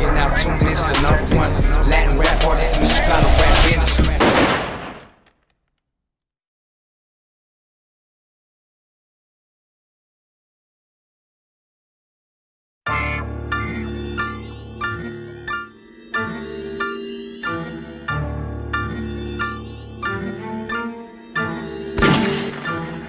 You're now tuned in to the number one Latin rap artist in the Chicano rap industry.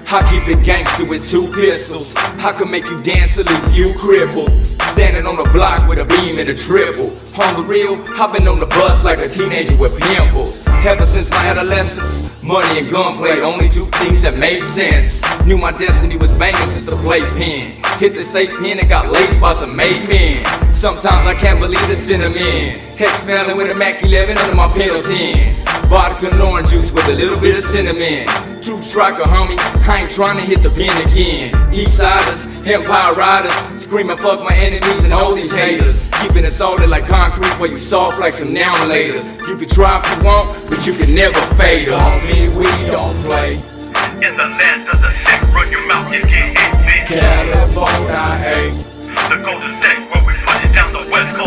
I keep it gangster with two pistols. I can make you dance or leave you crippled. Standing on the block with a beam and a triple. On the real, I've been on the bus like a teenager with pimples. Ever since my adolescence, money and gunplay, only two things that made sense. Knew my destiny was banging since the playpen. Hit the state pen and got lace by some made men. Sometimes I can't believe the cinnamon. Hex smelling with a Mac 11 under my pedal 10. Vodka and orange juice with a little bit of cinnamon. Two striker, homie. I ain't trying to hit the pen again. Eastsiders, Empire Riderz, screaming fuck my enemies and all these haters. Keeping it salted like concrete where you soft like some now and laters. You can try if you want, but you can never fade us. Homie, we don't play. In the land of the sick, run your mouth and get hit, bitch. California, hey. The Golden State, where we put it down the West Coast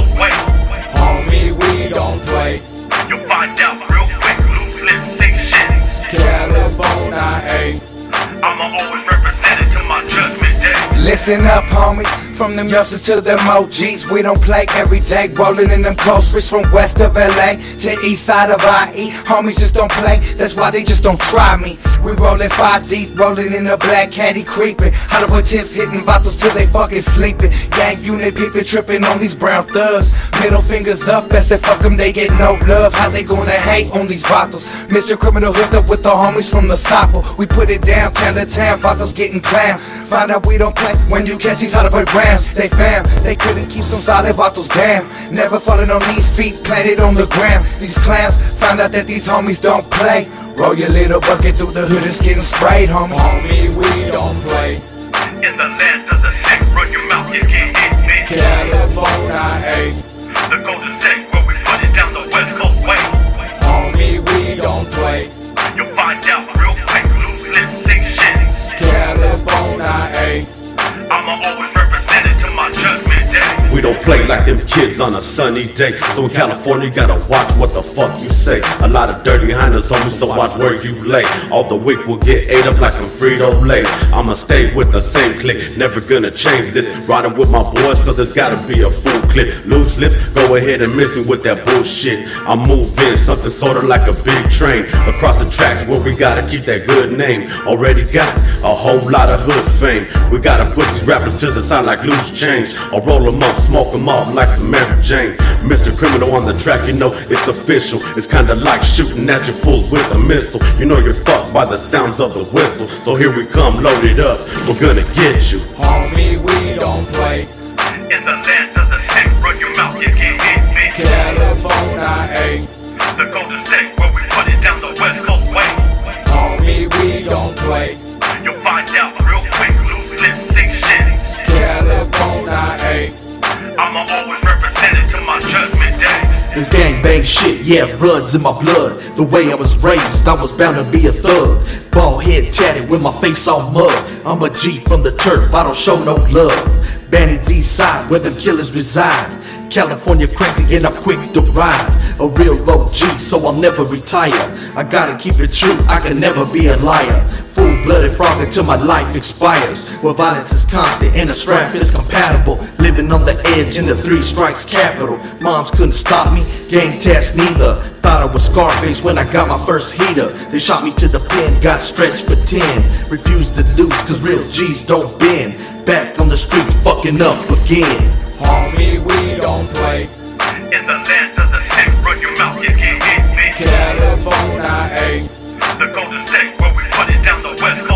Listen up, homies. From them youngsters to them OGs, we don't play every day. Rolling in them close from west of LA to east side of IE. Homies just don't play, that's why they just don't try me. We rollin' five deep, rolling in a black caddy creeping. Hollywood tips hitting bottles till they fucking sleeping. Gang unit peeping, tripping on these brown thugs. Middle fingers up, best that fuck them, they get no love. How they gonna hate on these bottles? Mr. Criminal hooked up with the homies from the Sapo. We put it down, town to town, bottles getting clown. Find out we don't play when you catch these Hollywood rounds. They found they couldn't keep some solid bottles down. Never falling on these feet, planted on the ground. These clowns found out that these homies don't play. Roll your little bucket through the hood, it's getting sprayed, homie. Homie, we don't play. In the land of the sick, run your mouth and get hit, bitch. California, play like them kids on a sunny day. So in California, you gotta watch what the fuck you say. A lot of dirty hinders on me, so watch where you lay. All the week will get ate up like some Frito Lay. I'ma stay with the same clique, never gonna change this. Riding with my boys, so there's gotta be a full clip. Loose lips, go ahead and miss me with that bullshit. I'm moving something sorta like a big train across the tracks where we gotta keep that good name. Already got a whole lot of hood fame. We gotta put these rappers to the side like loose change. Or roll them up, smoke them up like some Mary Jane. Mr. Criminal on the track, you know it's official. It's kinda like shooting at your fools with a missile. You know you're fucked by the sounds of the whistle. So here we come, loaded up. We're gonna get you. Homie, we don't play. In the land shit, yeah, runs in my blood. The way I was raised, I was bound to be a thug. Bald head tatted with my face all mud. I'm a G from the turf, I don't show no love. Bandits east side, where them killers reside. California crazy and I'm quick to ride. A real low G, so I'll never retire. I gotta keep it true, I can never be a liar blooded frog until my life expires. Where violence is constant and a strife is compatible. Living on the edge in the three strikes capital. Moms couldn't stop me, gang test neither. Thought I was Scarface when I got my first heater. They shot me to the pen, got stretched for 10. Refused to lose, cause real G's don't bend. Back on the streets, fucking up again. Homie, we don't play. In the land of the sick, run your mouth, you can't hit me. California, ain't The Golden State down the west